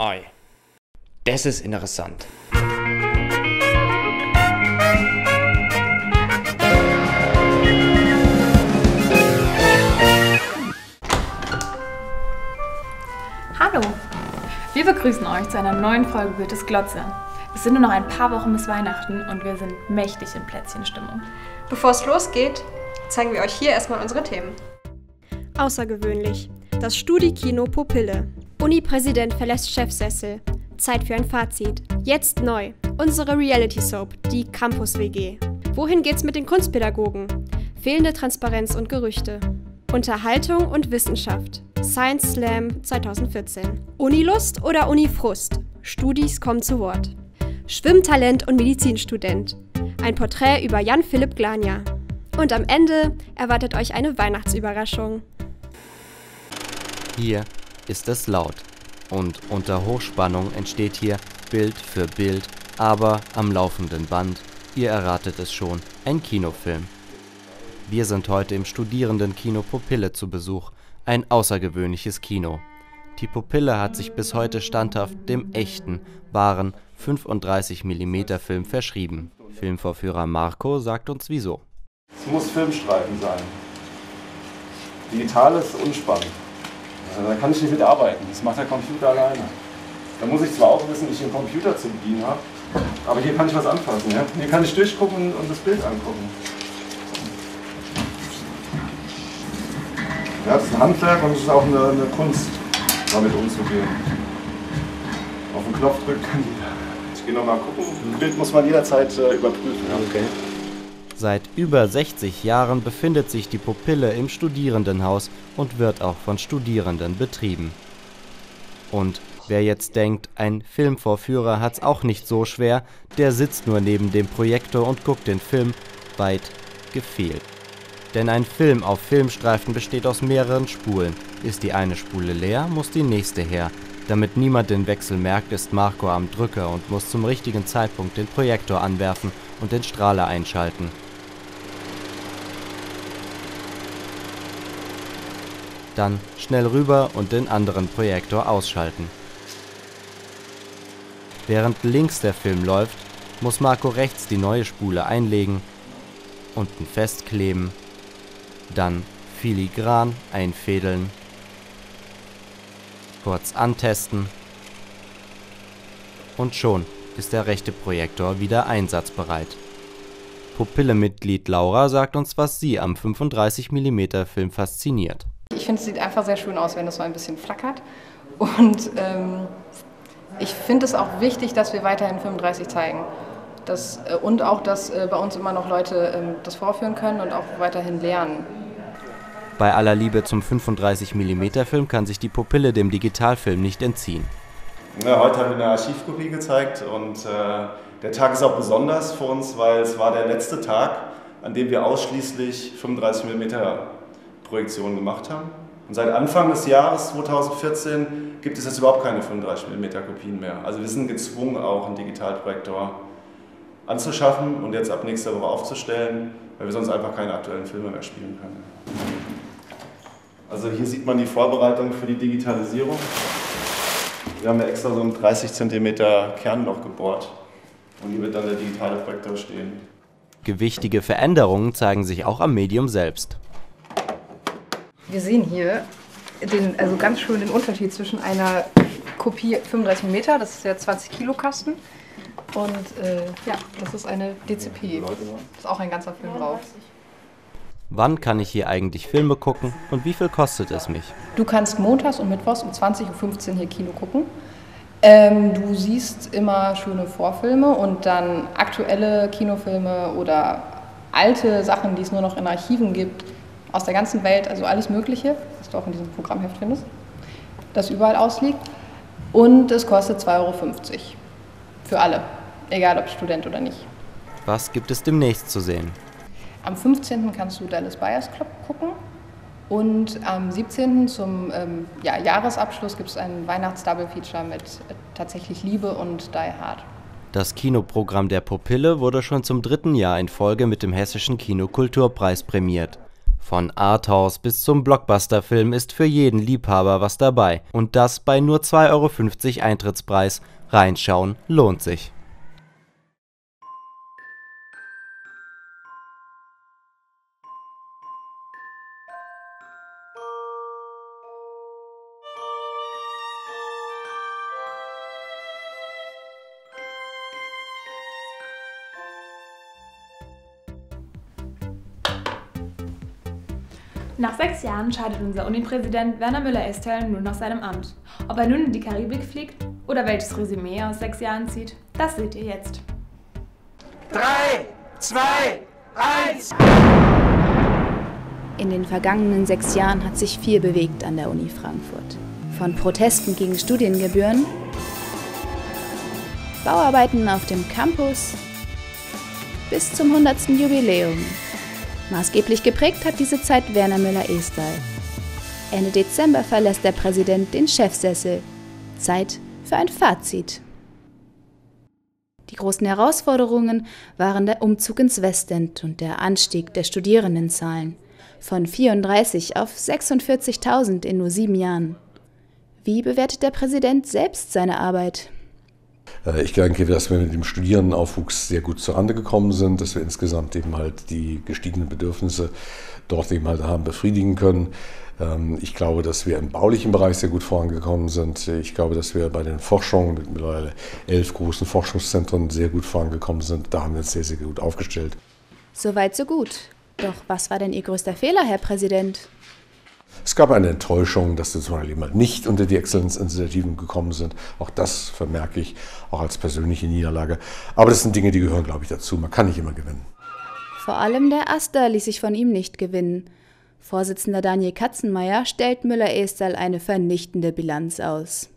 Ei. Das ist interessant. Hallo! Wir begrüßen euch zu einer neuen Folge Goethes Glotze. Es sind nur noch ein paar Wochen bis Weihnachten und wir sind mächtig in Plätzchenstimmung. Bevor es losgeht, zeigen wir euch hier erstmal unsere Themen. Außergewöhnlich. Das Studi-Kino Pupille. Uni-Präsident verlässt Chefsessel. Zeit für ein Fazit. Jetzt neu. Unsere Reality-Soap, die Campus-WG. Wohin geht's mit den Kunstpädagogen? Fehlende Transparenz und Gerüchte. Unterhaltung und Wissenschaft. Science Slam 2014. Unilust oder Unifrust? Studis kommen zu Wort. Schwimmtalent und Medizinstudent. Ein Porträt über Jan Philipp Glania. Und am Ende erwartet euch eine Weihnachtsüberraschung. Hier ist es laut und unter Hochspannung entsteht hier Bild für Bild, aber am laufenden Band, ihr erratet es schon, ein Kinofilm. Wir sind heute im Studierendenkino Pupille zu Besuch, ein außergewöhnliches Kino. Die Pupille hat sich bis heute standhaft dem echten, wahren 35 mm Film verschrieben. Filmvorführer Marco sagt uns wieso. Es muss Filmstreifen sein. Digital ist unspannend. Also da kann ich nicht mitarbeiten. Das macht der Computer alleine. Da muss ich zwar auch wissen, wie ich den Computer zu bedienen habe, aber hier kann ich was anfassen. Ja? Hier kann ich durchgucken und das Bild angucken. Ja, das ist ein Handwerk und es ist auch eine, eine Kunst, damit umzugehen. Auf den Knopf drückt kann jeder. Ich gehe nochmal gucken. Ein Bild muss man jederzeit äh, überprüfen. Ja? Okay. Seit über 60 Jahren befindet sich die Pupille im Studierendenhaus und wird auch von Studierenden betrieben. Und wer jetzt denkt, ein Filmvorführer hat's auch nicht so schwer, der sitzt nur neben dem Projektor und guckt den Film, weit gefehlt. Denn ein Film auf Filmstreifen besteht aus mehreren Spulen. Ist die eine Spule leer, muss die nächste her. Damit niemand den Wechsel merkt, ist Marco am Drücker und muss zum richtigen Zeitpunkt den Projektor anwerfen und den Strahler einschalten. Dann schnell rüber und den anderen Projektor ausschalten. Während links der Film läuft, muss Marco rechts die neue Spule einlegen, unten festkleben, dann filigran einfädeln, kurz antesten und schon ist der rechte Projektor wieder einsatzbereit. Pupille-Mitglied Laura sagt uns, was sie am 35 mm Film fasziniert. Ich finde, es sieht einfach sehr schön aus, wenn es so ein bisschen flackert. Und ähm, ich finde es auch wichtig, dass wir weiterhin 35 zeigen. Das, äh, und auch, dass äh, bei uns immer noch Leute ähm, das vorführen können und auch weiterhin lernen. Bei aller Liebe zum 35 mm Film kann sich die Pupille dem Digitalfilm nicht entziehen. Ja, heute haben wir eine Archivkopie gezeigt und äh, der Tag ist auch besonders für uns, weil es war der letzte Tag, an dem wir ausschließlich 35 mm Projektionen gemacht haben. Und seit Anfang des Jahres 2014 gibt es jetzt überhaupt keine 35 mm Kopien mehr. Also wir sind gezwungen, auch einen Digitalprojektor anzuschaffen und jetzt ab nächster Woche aufzustellen, weil wir sonst einfach keine aktuellen Filme mehr spielen können. Also hier sieht man die Vorbereitung für die Digitalisierung. Wir haben ja extra so ein 30 cm Kernloch gebohrt und hier wird dann der digitale Projektor stehen. Gewichtige Veränderungen zeigen sich auch am Medium selbst. Wir sehen hier den, also ganz schön den Unterschied zwischen einer Kopie 35 mm, das ist der 20 Kilo Kasten, und äh, ja, das ist eine DCP. Da ist auch ein ganzer Film drauf. Wann kann ich hier eigentlich Filme gucken und wie viel kostet es mich? Du kannst montags und mittwochs um 20.15 Uhr hier Kino gucken. Ähm, du siehst immer schöne Vorfilme und dann aktuelle Kinofilme oder alte Sachen, die es nur noch in Archiven gibt, aus der ganzen Welt, also alles Mögliche, was du auch in diesem Programmheft findest, das überall ausliegt. Und es kostet 2,50 Euro für alle, egal ob Student oder nicht. Was gibt es demnächst zu sehen? Am 15. kannst du Dallas Buyers Club gucken. Und am 17. zum ähm, ja, Jahresabschluss gibt es ein Weihnachts-Double-Feature mit äh, tatsächlich Liebe und Die Hard. Das Kinoprogramm der Pupille wurde schon zum dritten Jahr in Folge mit dem Hessischen Kinokulturpreis prämiert. Von Arthouse bis zum Blockbuster-Film ist für jeden Liebhaber was dabei. Und das bei nur 2,50 Euro Eintrittspreis. Reinschauen lohnt sich. Nach sechs Jahren scheidet unser Unipräsident Werner Müller-Estel nun aus seinem Amt. Ob er nun in die Karibik fliegt oder welches Resümee aus sechs Jahren zieht, das seht ihr jetzt. 3, 2, 1. In den vergangenen sechs Jahren hat sich viel bewegt an der Uni Frankfurt. Von Protesten gegen Studiengebühren, Bauarbeiten auf dem Campus bis zum 100. Jubiläum Maßgeblich geprägt hat diese Zeit Werner Müller-Esterl. Ende Dezember verlässt der Präsident den Chefsessel. Zeit für ein Fazit. Die großen Herausforderungen waren der Umzug ins Westend und der Anstieg der Studierendenzahlen von 34 auf 46.000 in nur sieben Jahren. Wie bewertet der Präsident selbst seine Arbeit? Äh, ich denke, dass wir mit dem Studierendenaufwuchs sehr gut zurande gekommen sind, dass wir insgesamt eben halt die gestiegenen Bedürfnisse dort eben halt haben befriedigen können. Ähm, ich glaube, dass wir im baulichen Bereich sehr gut vorangekommen sind. Ich glaube, dass wir bei den Forschungen mit mittlerweile elf großen Forschungszentren sehr gut vorangekommen sind. Da haben wir uns sehr, sehr gut aufgestellt. Soweit, so gut. Doch was war denn Ihr größter Fehler, Herr Präsident? Es gab eine Enttäuschung, dass zum Beispiel mal nicht unter die Exzellenzinitiativen gekommen sind. Auch das vermerke ich, auch als persönliche Niederlage. Aber das sind Dinge, die gehören, glaube ich, dazu. Man kann nicht immer gewinnen. Vor allem der Aster ließ sich von ihm nicht gewinnen. Vorsitzender Daniel Katzenmeier stellt Müller-Esterl eine vernichtende Bilanz aus.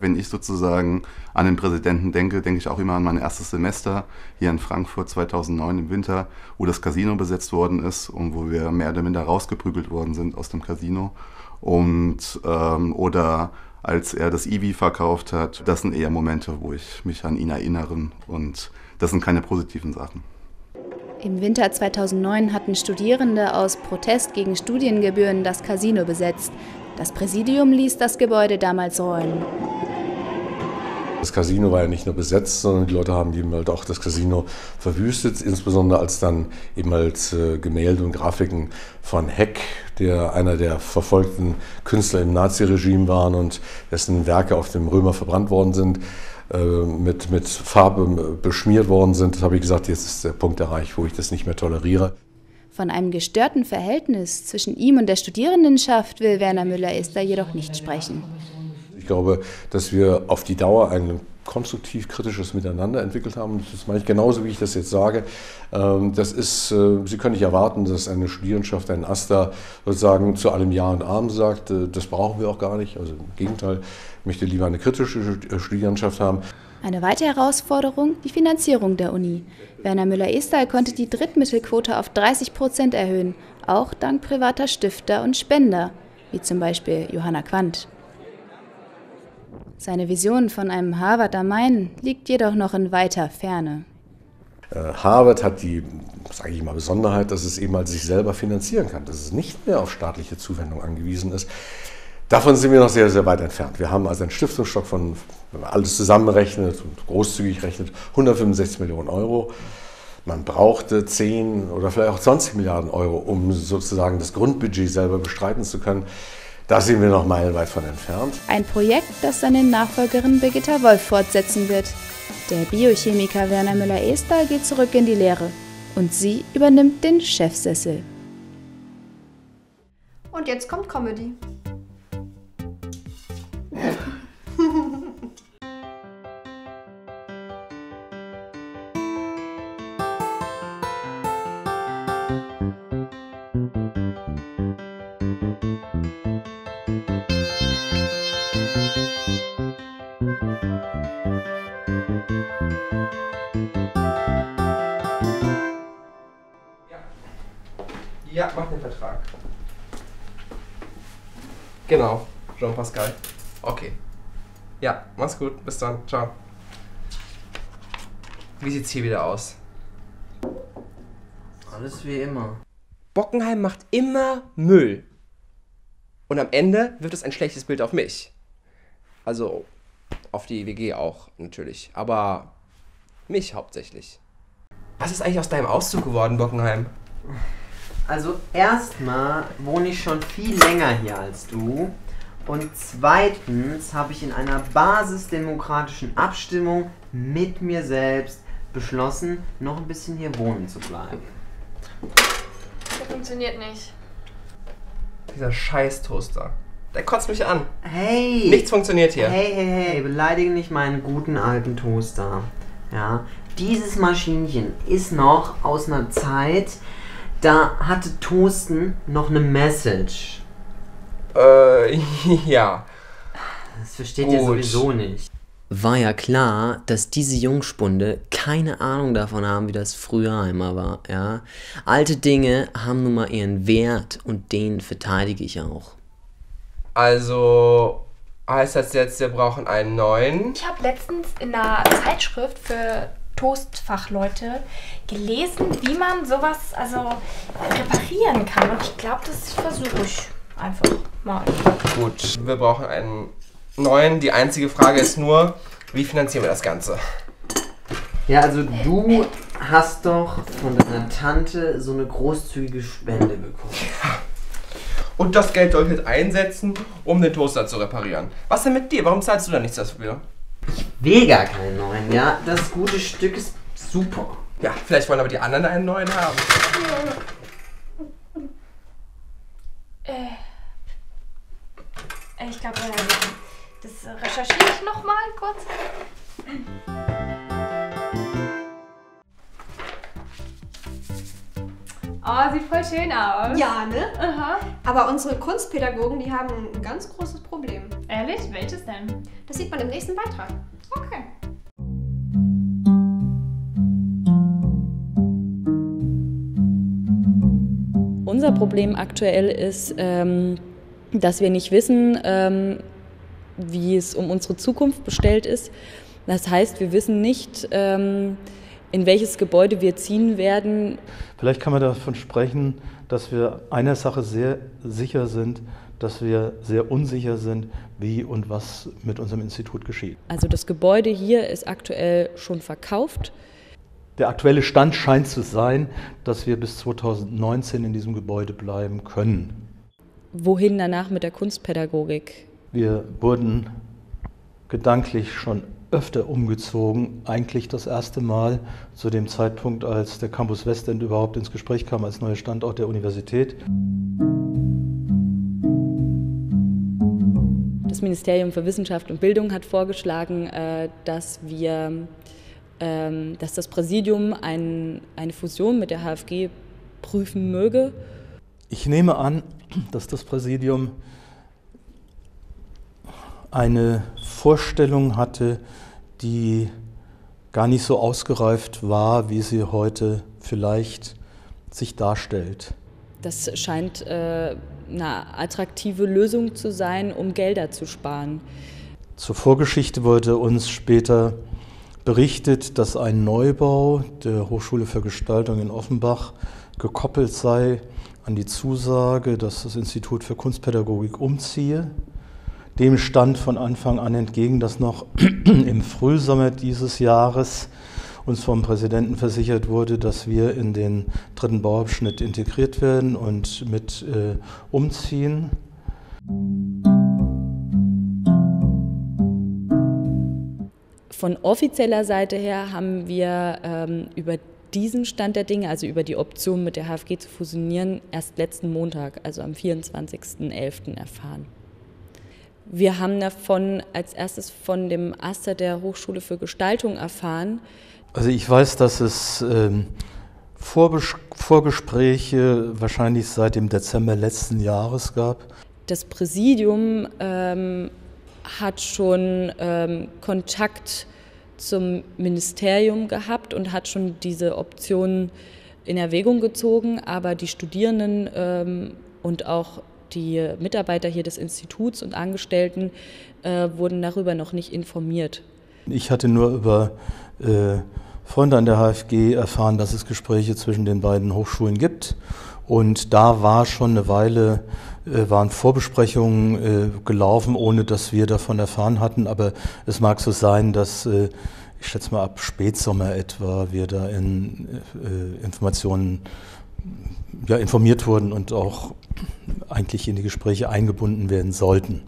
Wenn ich sozusagen an den Präsidenten denke, denke ich auch immer an mein erstes Semester hier in Frankfurt 2009 im Winter, wo das Casino besetzt worden ist und wo wir mehr oder minder rausgeprügelt worden sind aus dem Casino. Und ähm, oder als er das Ivi verkauft hat, das sind eher Momente, wo ich mich an ihn erinnere und das sind keine positiven Sachen. Im Winter 2009 hatten Studierende aus Protest gegen Studiengebühren das Casino besetzt. Das Präsidium ließ das Gebäude damals räumen. Das Casino war ja nicht nur besetzt, sondern die Leute haben eben halt auch das Casino verwüstet, insbesondere als dann eben halt äh, Gemälde und Grafiken von Heck, der einer der verfolgten Künstler im Naziregime waren und dessen Werke auf dem Römer verbrannt worden sind, äh, mit, mit Farbe beschmiert worden sind. Das habe ich gesagt, jetzt ist der Punkt erreicht, wo ich das nicht mehr toleriere. Von einem gestörten Verhältnis zwischen ihm und der Studierendenschaft will Werner Müller-Ester jedoch nicht sprechen glaube, dass wir auf die Dauer ein konstruktiv kritisches Miteinander entwickelt haben. Das meine ich genauso, wie ich das jetzt sage. Ähm, das ist, äh, Sie können nicht erwarten, dass eine Studierenschaft, ein AStA sozusagen zu allem Ja und Arm sagt. Äh, das brauchen wir auch gar nicht. Also im Gegenteil, ich möchte lieber eine kritische äh, Studierenschaft haben. Eine weitere Herausforderung, die Finanzierung der Uni. Werner Müller-Esterl konnte die Drittmittelquote auf 30 Prozent erhöhen, auch dank privater Stifter und Spender, wie zum Beispiel Johanna Quandt. Seine Vision von einem Harvard am Main liegt jedoch noch in weiter Ferne. Äh, Harvard hat die, sage ich mal, Besonderheit, dass es eben halt sich selber finanzieren kann, dass es nicht mehr auf staatliche Zuwendung angewiesen ist. Davon sind wir noch sehr, sehr weit entfernt. Wir haben also einen Stiftungsstock von, wenn man alles zusammenrechnet und großzügig rechnet, 165 Millionen Euro. Man brauchte 10 oder vielleicht auch 20 Milliarden Euro, um sozusagen das Grundbudget selber bestreiten zu können. Da sind wir noch meilenweit von entfernt. Ein Projekt, das seine Nachfolgerin Birgitta Wolf fortsetzen wird. Der Biochemiker Werner Müller-Ester geht zurück in die Lehre und sie übernimmt den Chefsessel. Und jetzt kommt Comedy. Ja, mach den Vertrag. Genau, Jean-Pascal. Okay. Ja, mach's gut. Bis dann. Ciao. Wie sieht's hier wieder aus? Alles wie immer. Bockenheim macht immer Müll. Und am Ende wirft es ein schlechtes Bild auf mich. Also auf die WG auch natürlich. Aber mich hauptsächlich. Was ist eigentlich aus deinem Auszug geworden, Bockenheim? Also erstmal wohne ich schon viel länger hier als du. Und zweitens habe ich in einer basisdemokratischen Abstimmung mit mir selbst beschlossen, noch ein bisschen hier wohnen zu bleiben. Das funktioniert nicht. Dieser Scheiß-Toaster. Der kotzt mich an. Hey! Nichts funktioniert hier. Hey, hey, hey, beleidige nicht meinen guten alten Toaster. Ja, dieses Maschinchen ist noch aus einer Zeit, da hatte Toasten noch eine Message. Äh, ja. Das versteht ihr Gut. sowieso nicht. War ja klar, dass diese Jungspunde keine Ahnung davon haben, wie das früher einmal war, ja. Alte Dinge haben nun mal ihren Wert und den verteidige ich auch. Also heißt das jetzt, wir brauchen einen neuen? Ich habe letztens in einer Zeitschrift für Toastfachleute gelesen, wie man sowas also reparieren kann. Und ich glaube, das versuche ich einfach mal. Gut, wir brauchen einen neuen. Die einzige Frage ist nur, wie finanzieren wir das Ganze? Ja, also du hast doch von deiner Tante so eine großzügige Spende bekommen. Und das Geld soll ich jetzt einsetzen, um den Toaster zu reparieren. Was denn mit dir? Warum zahlst du da nichts dafür? Gar keinen neuen, ja. Das gute Stück ist super. Ja, vielleicht wollen aber die anderen einen neuen haben. Äh, ich glaube, äh, das recherchiere ich noch mal kurz. Oh, sieht voll schön aus. Ja, ne? Aha. Aber unsere Kunstpädagogen, die haben ein ganz großes Problem. Ehrlich? Welches denn? Das sieht man im nächsten Beitrag. Okay. Unser Problem aktuell ist, ähm, dass wir nicht wissen, ähm, wie es um unsere Zukunft bestellt ist. Das heißt, wir wissen nicht, ähm, in welches Gebäude wir ziehen werden. Vielleicht kann man davon sprechen, dass wir einer Sache sehr sicher sind, dass wir sehr unsicher sind, wie und was mit unserem Institut geschieht. Also das Gebäude hier ist aktuell schon verkauft. Der aktuelle Stand scheint zu sein, dass wir bis 2019 in diesem Gebäude bleiben können. Wohin danach mit der Kunstpädagogik? Wir wurden gedanklich schon öfter umgezogen, eigentlich das erste Mal zu dem Zeitpunkt, als der Campus Westend überhaupt ins Gespräch kam als neuer Standort der Universität. Das Ministerium für Wissenschaft und Bildung hat vorgeschlagen, äh, dass wir, ähm, dass das Präsidium ein, eine Fusion mit der HFG prüfen möge. Ich nehme an, dass das Präsidium eine Vorstellung hatte, die gar nicht so ausgereift war, wie sie heute vielleicht sich darstellt. Das scheint äh, eine attraktive Lösung zu sein, um Gelder zu sparen. Zur Vorgeschichte wurde uns später berichtet, dass ein Neubau der Hochschule für Gestaltung in Offenbach gekoppelt sei an die Zusage, dass das Institut für Kunstpädagogik umziehe. Dem stand von Anfang an entgegen, dass noch im Frühsommer dieses Jahres uns vom Präsidenten versichert wurde, dass wir in den dritten Bauabschnitt integriert werden und mit äh, umziehen. Von offizieller Seite her haben wir ähm, über diesen Stand der Dinge, also über die Option mit der HFG zu fusionieren, erst letzten Montag, also am 24.11. erfahren. Wir haben davon als erstes von dem Aster der Hochschule für Gestaltung erfahren. Also ich weiß, dass es ähm, Vorbes Vorgespräche wahrscheinlich seit dem Dezember letzten Jahres gab. Das Präsidium ähm, hat schon ähm, Kontakt zum Ministerium gehabt und hat schon diese Option in Erwägung gezogen, aber die Studierenden ähm, und auch die Mitarbeiter hier des Instituts und Angestellten äh, wurden darüber noch nicht informiert. Ich hatte nur über äh, Freunde an der HFG erfahren, dass es Gespräche zwischen den beiden Hochschulen gibt Und da war schon eine Weile, äh, waren Vorbesprechungen äh, gelaufen, ohne dass wir davon erfahren hatten. Aber es mag so sein, dass, äh, ich schätze mal ab Spätsommer etwa, wir da in äh, Informationen ja, informiert wurden und auch eigentlich in die Gespräche eingebunden werden sollten.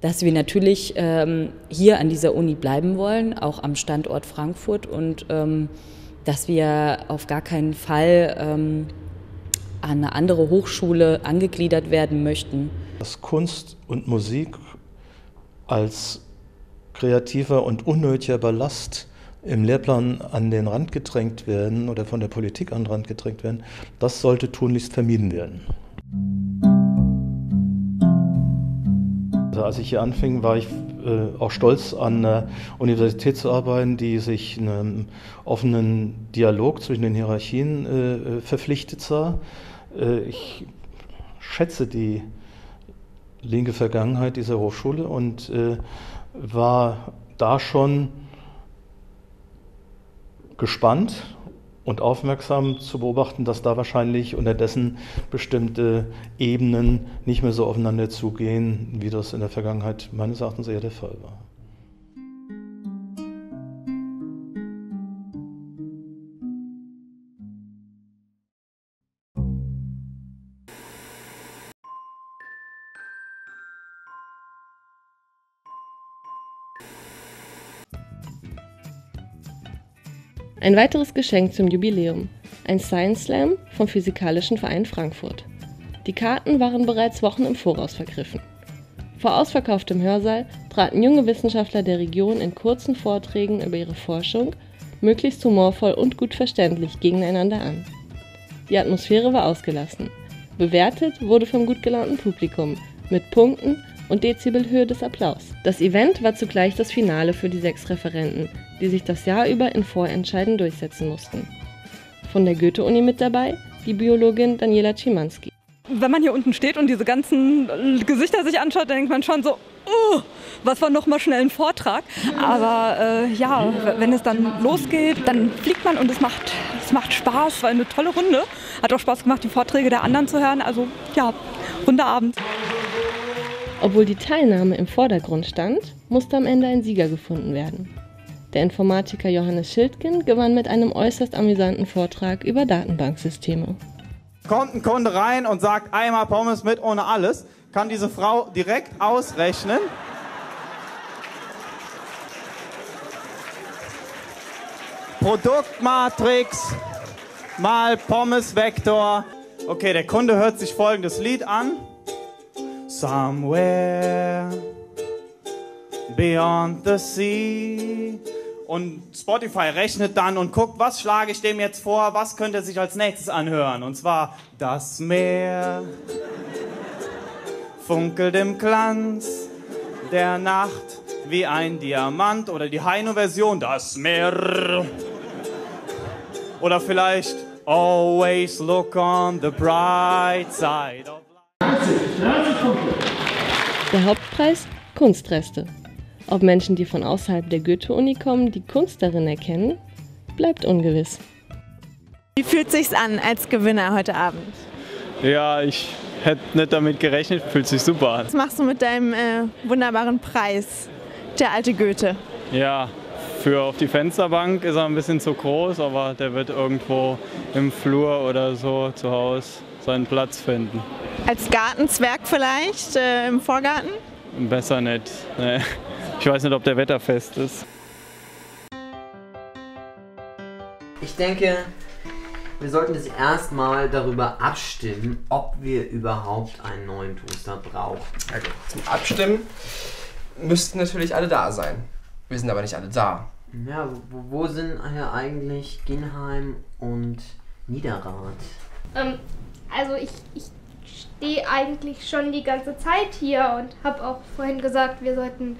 Dass wir natürlich ähm, hier an dieser Uni bleiben wollen, auch am Standort Frankfurt und ähm, dass wir auf gar keinen Fall ähm, an eine andere Hochschule angegliedert werden möchten. Dass Kunst und Musik als kreativer und unnötiger Ballast im Lehrplan an den Rand gedrängt werden oder von der Politik an den Rand gedrängt werden, das sollte tunlichst vermieden werden. Also als ich hier anfing, war ich äh, auch stolz, an einer Universität zu arbeiten, die sich einem offenen Dialog zwischen den Hierarchien äh, verpflichtet sah. Äh, ich schätze die linke Vergangenheit dieser Hochschule und äh, war da schon gespannt und aufmerksam zu beobachten, dass da wahrscheinlich unterdessen bestimmte Ebenen nicht mehr so aufeinander zugehen, wie das in der Vergangenheit meines Erachtens eher der Fall war. Ein weiteres Geschenk zum Jubiläum. Ein Science Slam vom Physikalischen Verein Frankfurt. Die Karten waren bereits Wochen im Voraus vergriffen. Vor ausverkauftem Hörsaal traten junge Wissenschaftler der Region in kurzen Vorträgen über ihre Forschung, möglichst humorvoll und gut verständlich, gegeneinander an. Die Atmosphäre war ausgelassen. Bewertet wurde vom gut gelaunten Publikum mit Punkten und Dezibelhöhe des Applaus. Das Event war zugleich das Finale für die sechs Referenten, die sich das Jahr über in Vorentscheiden durchsetzen mussten. Von der Goethe-Uni mit dabei die Biologin Daniela Schimanski. Wenn man hier unten steht und diese ganzen Gesichter sich anschaut, denkt man schon so, uh, was war noch mal schnell ein Vortrag. Aber äh, ja, wenn es dann losgeht, dann fliegt man und es macht, es macht Spaß, war eine tolle Runde. Hat auch Spaß gemacht, die Vorträge der anderen zu hören. Also ja, runder Abend. Obwohl die Teilnahme im Vordergrund stand, musste am Ende ein Sieger gefunden werden. Der Informatiker Johannes Schildgen gewann mit einem äußerst amüsanten Vortrag über Datenbanksysteme. Kommt ein Kunde rein und sagt einmal Pommes mit ohne alles, kann diese Frau direkt ausrechnen. Produktmatrix mal Pommesvektor. Okay, der Kunde hört sich folgendes Lied an. Somewhere beyond the sea. Und Spotify rechnet dann und guckt, was schlage ich dem jetzt vor, was könnte sich als nächstes anhören. Und zwar das Meer funkelt im Glanz der Nacht wie ein Diamant oder die Heino-Version, das Meer. Oder vielleicht Always look on the bright side Der Hauptpreis Kunstreste. Ob Menschen, die von außerhalb der Goethe-Uni kommen, die Kunst darin erkennen, bleibt ungewiss. Wie fühlt sich's an als Gewinner heute Abend? Ja, ich hätte nicht damit gerechnet, fühlt sich super an. Was machst du mit deinem äh, wunderbaren Preis, der alte Goethe? Ja, für auf die Fensterbank ist er ein bisschen zu groß, aber der wird irgendwo im Flur oder so zu Hause seinen Platz finden. Als Gartenzwerg vielleicht äh, im Vorgarten? Besser nicht. Nee. Ich weiß nicht, ob der wetterfest ist. Ich denke, wir sollten das erstmal darüber abstimmen, ob wir überhaupt einen neuen Toaster brauchen. Also zum Abstimmen müssten natürlich alle da sein. Wir sind aber nicht alle da. Ja, wo, wo sind hier eigentlich Ginheim und Niederrad? Ähm, also ich, ich stehe eigentlich schon die ganze Zeit hier und habe auch vorhin gesagt, wir sollten,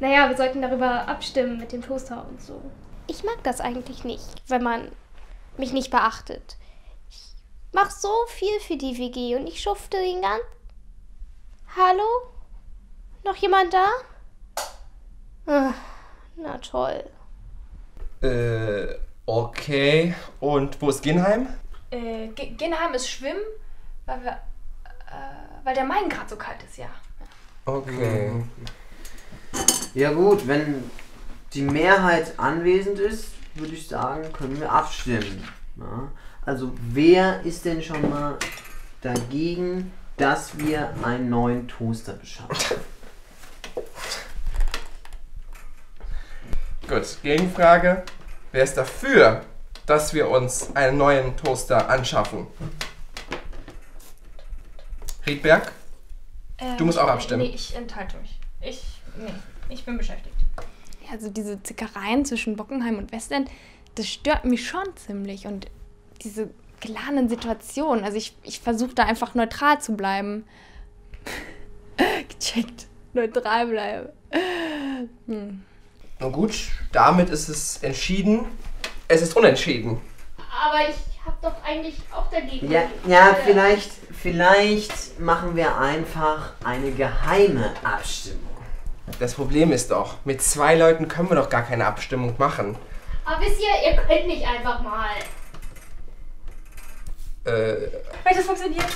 naja, wir sollten darüber abstimmen mit dem Toaster und so. Ich mag das eigentlich nicht, wenn man mich nicht beachtet. Ich mach so viel für die WG und ich schufte den ganzen... Hallo? Noch jemand da? Na toll. Äh, Okay, und wo ist Ginheim? Äh, Ge- Genheim ist Schwimmen, weil wir, äh, weil der Main gerade so kalt ist, ja. Okay. Ja gut, wenn die Mehrheit anwesend ist, würde ich sagen, können wir abstimmen. Ja? Also wer ist denn schon mal dagegen, dass wir einen neuen Toaster beschaffen? Gut, Gegenfrage. Wer ist dafür, dass wir uns einen neuen Toaster anschaffen? Riedberg? Du musst auch abstimmen. Nee, ich enthalte mich. Ich, nee, ich bin beschäftigt. Ja, also diese Zickereien zwischen Bockenheim und Westend, das stört mich schon ziemlich. Und diese geladenen Situationen, also ich, ich versuche da einfach neutral zu bleiben. Gecheckt. Neutral bleiben. Hm. Nun gut, damit ist es entschieden. Es ist unentschieden. Aber ich hab doch eigentlich auch dagegen. Ja, ja vielleicht, vielleicht machen wir einfach eine geheime Abstimmung. Das Problem ist doch, mit zwei Leuten können wir doch gar keine Abstimmung machen. Aber wisst ihr, ihr könnt nicht einfach mal. Äh, Weil das funktioniert.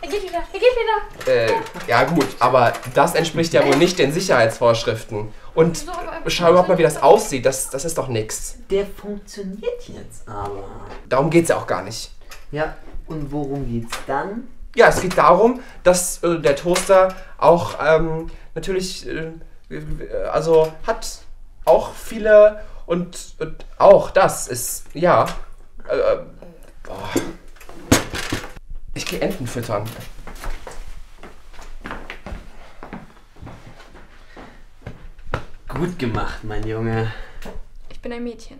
Er geht wieder, er geht wieder. äh, ja gut, aber das entspricht ja wohl nicht den Sicherheitsvorschriften. Und schau überhaupt mal, wie das aussieht. Das, das ist doch nix. Der funktioniert jetzt aber. Darum geht's ja auch gar nicht. Ja, und worum geht's dann? Ja, es geht darum, dass äh, der Toaster auch ähm, natürlich, äh, äh, also hat auch viele und, und auch das ist, ja. Äh, äh, boah. Ich gehe Enten füttern. Gut gemacht, mein Junge. Ich bin ein Mädchen.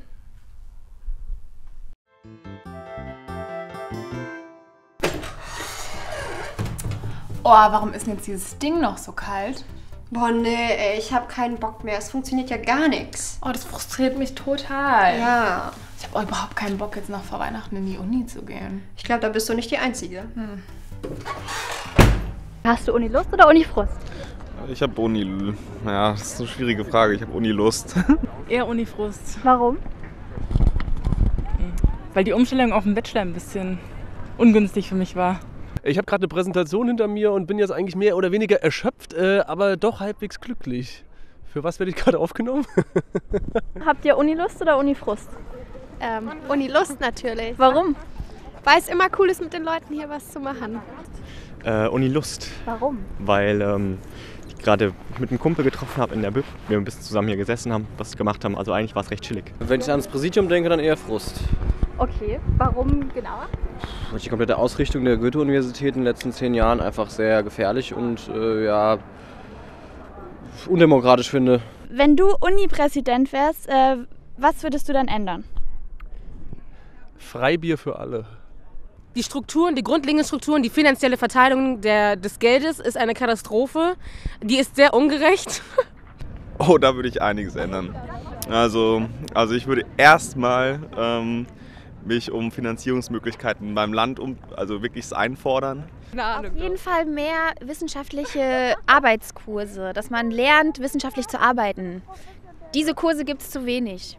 Oh, warum ist denn jetzt dieses Ding noch so kalt? Boah, nee, ey, ich habe keinen Bock mehr. Es funktioniert ja gar nichts. Oh, das frustriert mich total. Ja. Ich habe auch überhaupt keinen Bock, jetzt noch vor Weihnachten in die Uni zu gehen. Ich glaube, da bist du nicht die Einzige. Hm. Hast du Uni-Lust oder Uni-Frust? Ich habe Uni. Ja, das ist eine schwierige Frage. Ich habe Uni-Lust. Eher Unifrust. Warum? Weil die Umstellung auf den Bachelor ein bisschen ungünstig für mich war. Ich habe gerade eine Präsentation hinter mir und bin jetzt eigentlich mehr oder weniger erschöpft, äh, aber doch halbwegs glücklich. Für was werde ich gerade aufgenommen? Habt ihr Uni-Lust oder Uni-Frust? Ähm, Uni-Lust natürlich. Warum? Weil es immer cool ist, mit den Leuten hier was zu machen. Äh, Uni Lust. Warum? Weil ähm, ich gerade mit einem Kumpel getroffen habe in der Büb. Wir ein bisschen zusammen hier gesessen haben, was gemacht haben. Also eigentlich war es recht chillig. Wenn ich ans Präsidium denke, dann eher Frust. Okay, warum genauer? Weil ich die komplette Ausrichtung der Goethe-Universität in den letzten zehn Jahren einfach sehr gefährlich und äh, ja undemokratisch finde. Wenn du Uni-Präsident wärst, äh, was würdest du dann ändern? Freibier für alle. Die Strukturen, die grundlegenden Strukturen, die finanzielle Verteilung der, des Geldes ist eine Katastrophe. Die ist sehr ungerecht. Oh, da würde ich einiges ändern. Also, also ich würde erstmal ähm, mich um Finanzierungsmöglichkeiten in meinem Land um, also wirklich einfordern. Auf jeden Fall mehr wissenschaftliche Arbeitskurse, dass man lernt, wissenschaftlich zu arbeiten. Diese Kurse gibt es zu wenig.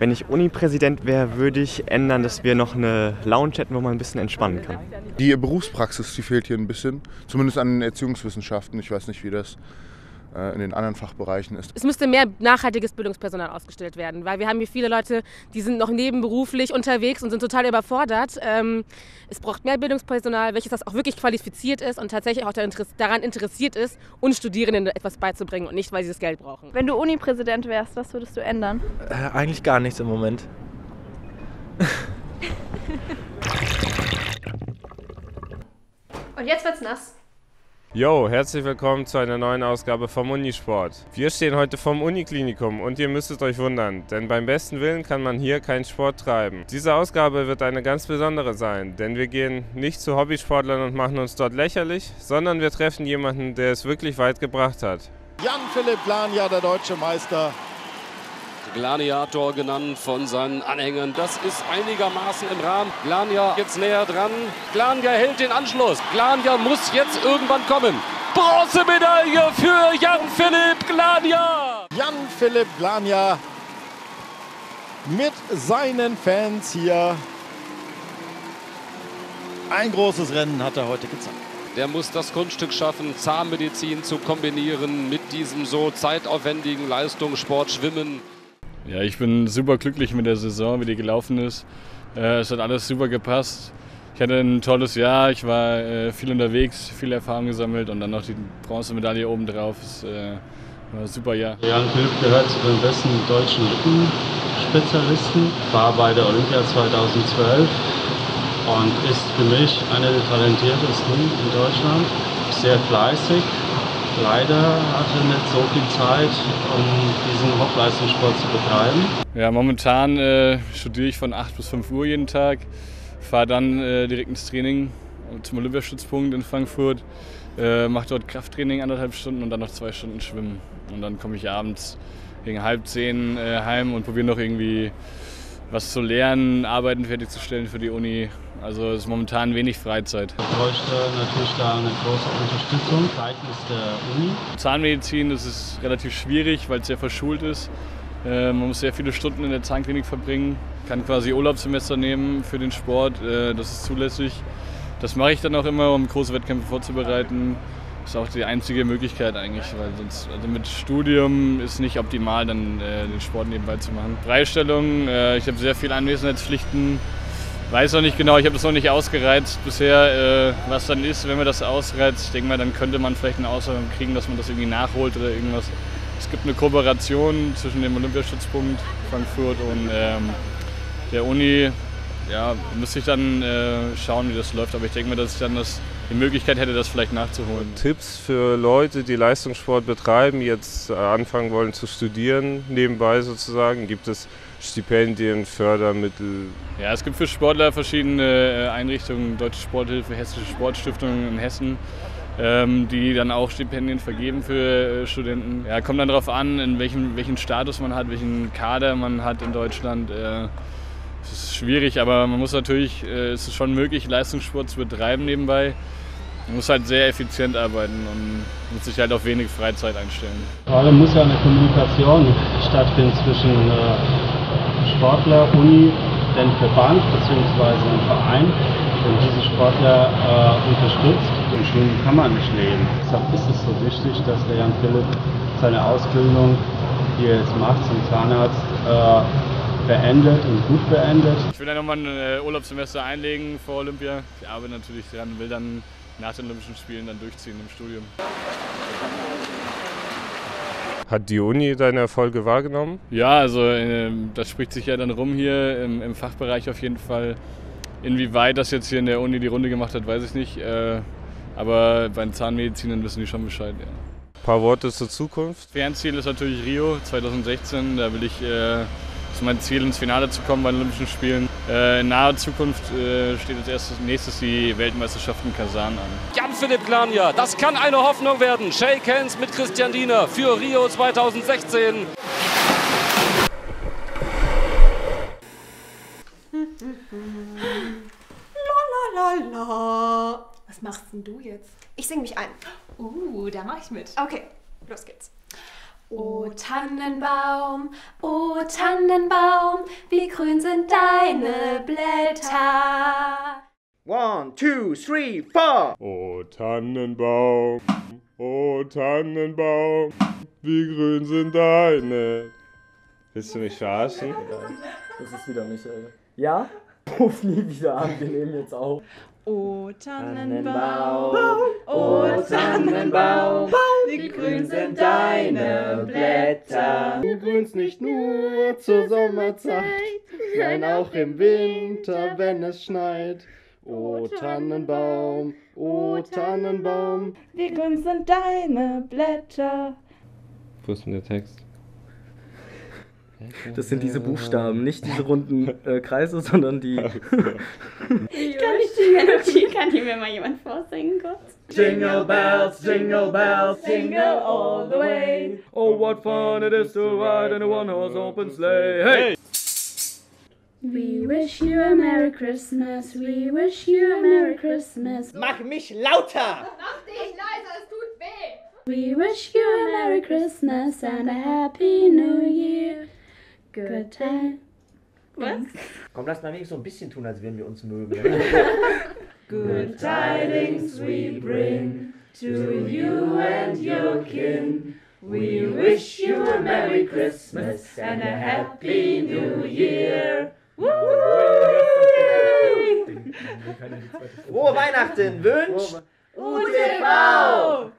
Wenn ich Uni-Präsident wäre, würde ich ändern, dass wir noch eine Lounge hätten, wo man ein bisschen entspannen kann. Die Berufspraxis, die fehlt hier ein bisschen. Zumindest an den Erziehungswissenschaften. Ich weiß nicht, wie das in den anderen Fachbereichen ist. Es müsste mehr nachhaltiges Bildungspersonal ausgestellt werden, weil wir haben hier viele Leute, die sind noch nebenberuflich unterwegs und sind total überfordert. Ähm, es braucht mehr Bildungspersonal, welches das auch wirklich qualifiziert ist und tatsächlich auch daran interessiert ist, uns Studierenden etwas beizubringen und nicht, weil sie das Geld brauchen. Wenn du Uni-Präsident wärst, was würdest du ändern? Äh, eigentlich gar nichts im Moment. Und jetzt wird's nass. Jo, herzlich willkommen zu einer neuen Ausgabe vom Unisport. Wir stehen heute vom Uniklinikum und ihr müsstet euch wundern, denn beim besten Willen kann man hier keinen Sport treiben. Diese Ausgabe wird eine ganz besondere sein, denn wir gehen nicht zu Hobbysportlern und machen uns dort lächerlich, sondern wir treffen jemanden, der es wirklich weit gebracht hat. Jan-Philipp Lania, der deutsche Meister. Gladiator genannt von seinen Anhängern. Das ist einigermaßen im Rahmen. Glania jetzt näher dran. Glania hält den Anschluss. Glania muss jetzt irgendwann kommen. Bronzemedaille für Jan-Philipp Glania. Jan-Philipp Glania mit seinen Fans hier. Ein großes Rennen hat er heute gezeigt. Der muss das Kunststück schaffen, Zahnmedizin zu kombinieren mit diesem so zeitaufwendigen Leistungssport Schwimmen. Ja, ich bin super glücklich mit der Saison, wie die gelaufen ist. Äh, es hat alles super gepasst. Ich hatte ein tolles Jahr, ich war äh, viel unterwegs, viel Erfahrung gesammelt und dann noch die Bronzemedaille oben drauf. Es äh, war ein super Jahr. Jan Philipp gehört zu den besten deutschen Rückenspezialisten, war bei der Olympia 2012 und ist für mich einer der talentiertesten in Deutschland. Sehr fleißig. Leider hatte nicht so viel Zeit, um diesen Hochleistungssport zu betreiben. Ja, momentan äh, studiere ich von 8 bis 5 Uhr jeden Tag, fahre dann äh, direkt ins Training zum Olympiastützpunkt in Frankfurt, äh, mache dort Krafttraining anderthalb Stunden und dann noch zwei Stunden Schwimmen. Und dann komme ich abends gegen halb zehn äh, heim und probiere noch irgendwie was zu lernen, Arbeiten fertigzustellen für die Uni. Also es ist momentan wenig Freizeit. Ich bräuchte natürlich da eine große Unterstützung seitens der Uni. Zahnmedizin, das ist relativ schwierig, weil es sehr verschult ist. Äh, man muss sehr viele Stunden in der Zahnklinik verbringen, kann quasi Urlaubssemester nehmen für den Sport, äh, das ist zulässig. Das mache ich dann auch immer, um große Wettkämpfe vorzubereiten. Das ist auch die einzige Möglichkeit eigentlich, weil sonst also mit Studium ist nicht optimal, dann äh, den Sport nebenbei zu machen. Freistellung, ich habe sehr viele Anwesenheitspflichten. Weiß noch nicht genau, ich habe das noch nicht ausgereizt bisher, äh, was dann ist, wenn man das ausreizt. Ich denke mal, dann könnte man vielleicht eine Aussagung kriegen, dass man das irgendwie nachholt oder irgendwas. Es gibt eine Kooperation zwischen dem Olympiastützpunkt Frankfurt und ähm, der Uni. Ja, müsste ich dann äh, schauen, wie das läuft. Aber ich denke mir, dass ich dann das, die Möglichkeit hätte, das vielleicht nachzuholen. Tipps für Leute, die Leistungssport betreiben, jetzt äh, anfangen wollen zu studieren, nebenbei sozusagen? Gibt es Stipendien, Fördermittel? Ja, es gibt für Sportler verschiedene äh, Einrichtungen, Deutsche Sporthilfe, Hessische Sportstiftung in Hessen, ähm, die dann auch Stipendien vergeben für äh, Studenten. Ja, kommt dann darauf an, in welchem, welchen Status man hat, welchen Kader man hat in Deutschland. Äh, es ist schwierig, aber man muss natürlich, es ist schon möglich, Leistungssport zu betreiben nebenbei. Man muss halt sehr effizient arbeiten und muss sich halt auf wenig Freizeit einstellen. Vor allem muss ja eine Kommunikation stattfinden zwischen Sportler, Uni, dem Verband bzw. dem Verein, der diese Sportler äh, unterstützt. Im Schwimmen kann man nicht leben. Deshalb ist es so wichtig, dass der Jan Philipp seine Ausbildung, die er jetzt macht zum Zahnarzt, äh, beendet und gut beendet. Ich will ja nochmal ein äh, Urlaubssemester einlegen vor Olympia. Ich arbeite natürlich dran, will dann nach den Olympischen Spielen dann durchziehen im Studium. Hat die Uni deine Erfolge wahrgenommen? Ja, also äh, das spricht sich ja dann rum hier im, im, Fachbereich auf jeden Fall. Inwieweit das jetzt hier in der Uni die Runde gemacht hat, weiß ich nicht. Äh, aber bei den Zahnmedizinern wissen die schon Bescheid. Ja. Ein paar Worte zur Zukunft. Fernziel ist natürlich Rio 2016. Da will ich äh, ist mein Ziel, ins Finale zu kommen bei den Olympischen Spielen. Äh, in naher Zukunft äh, steht als erstes, nächstes die Weltmeisterschaft in Kasan an. Jan-Philipp Glania, das kann eine Hoffnung werden. Shake Hands mit Christian Diener für Rio 2016. Lalalala. Was machst denn du jetzt? Ich singe mich ein. Uh, da mach ich mit. Okay, los geht's. O Tannenbaum, o Tannenbaum, wie grün sind deine Blätter. One, two, three, four. O Tannenbaum, o Tannenbaum, wie grün sind deine. Willst du mich verarschen? Das ist wieder Michael. Ja? Ruf nie wieder an, wir nehmen jetzt auf. O Tannenbaum, o Tannenbaum, wie grün sind deine Blätter. Du grünst nicht nur zur Sommerzeit, nein auch im Winter, wenn es schneit. O Tannenbaum, o Tannenbaum, wie grün sind deine Blätter. Wo ist denn der Text? Das sind diese Buchstaben, nicht diese runden äh, Kreise, sondern die. ich kann nicht die Melodie, kann die mir mal jemand vorsingen kurz? Jingle bells, jingle bells, jingle all the way. Oh, what fun it is to ride in a one-horse open sleigh. Hey! We wish you a Merry Christmas, we wish you a Merry Christmas. Mach mich lauter! Mach dich leiser, es tut weh! We wish you a Merry Christmas and a Happy New Year. Good time, Was? Komm, lass mal wenigstens so ein bisschen tun, als würden wir uns mögen. Good tidings we bring to you and your kin. We wish you a Merry Christmas and a Happy New Year. Frohe Weihnachten wünscht UTV!